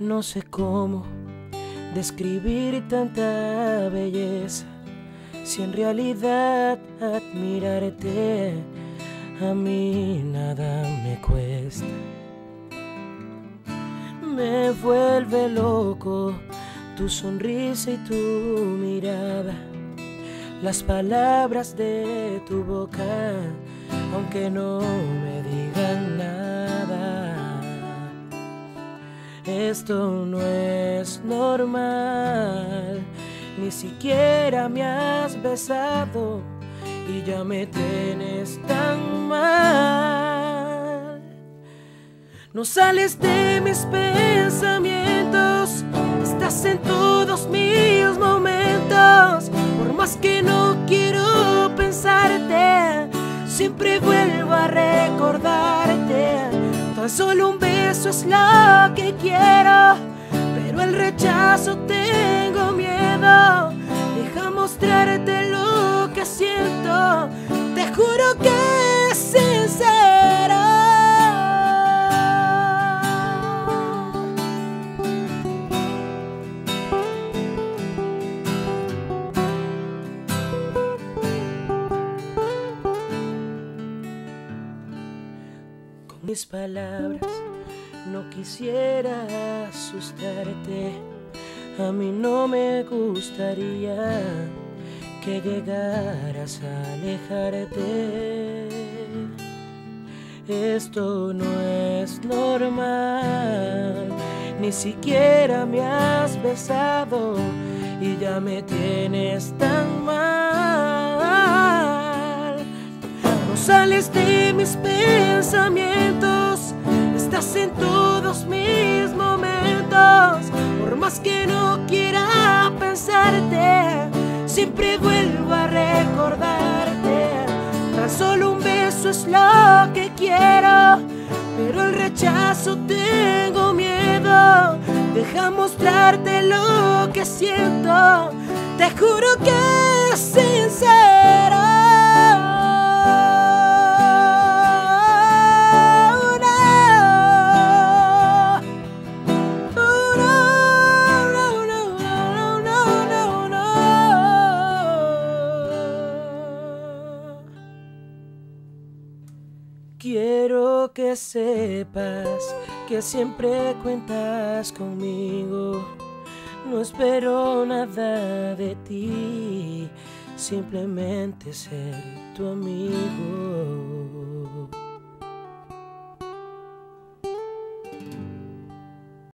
No sé cómo describir tanta belleza si en realidad admirarte a mí nada me cuesta. Me vuelve loco tu sonrisa y tu mirada, las palabras de tu boca, aunque no me digan Esto no es normal, ni siquiera me has besado y ya me tienes tan mal. No sales de mis pensamientos, estás en todos mis momentos. Por más que no quiero pensarte, siempre vuelvo a recordarte. Tan solo un es lo que quiero, pero el rechazo tengo miedo. Deja mostrarte lo que siento, te juro que es sincero. Con mis palabras no quisiera asustarte. A mí no me gustaría que llegaras a alejarte. Esto no es normal, ni siquiera me has besado y ya me tienes tan mal. Todos mis momentos. Por más que no quiera pensarte, siempre vuelvo a recordarte. Tan solo un beso es lo que quiero, pero el rechazo tengo miedo. Deja mostrarte lo que siento, te juro que es sincero. Quiero que sepas que siempre cuentas conmigo. No espero nada de ti, simplemente ser tu amigo.